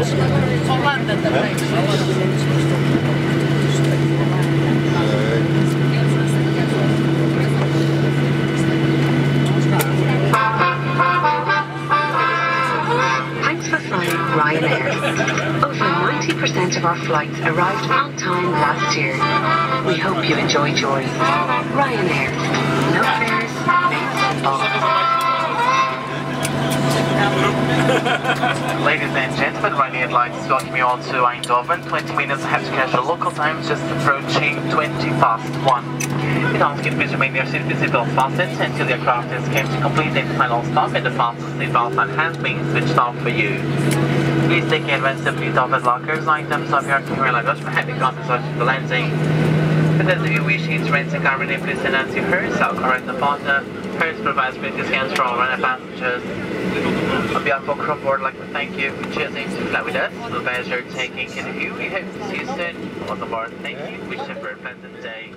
Thanks for flying Ryanair. Over 90% of our flights arrived on time last year. We hope you enjoy yours. Ryanair. No fares, simple. Ladies and gentlemen, Ryanair would like to welcome you all to Eindhoven. 20 minutes ahead to your local time, just approaching 20 past 1. We'd ask you to please remain near seat seatbelt fastened until the aircraft is came to complete its final stop and the fastest seatbelt and hands being switched off for you. Please take advantage of the office lockers, items of your camera luggage for having copies of the landing. For those of you wishing to rent a car, please send us your Hertz. I'll correct the uh, partner. Hertz provides great discounts for all Ryanair passengers. On behalf of crew on board, I'd like to thank you for choosing to fly with us. The pleasure taking you. We hope to see you soon. On the board, thank you. Wish you a very pleasant day.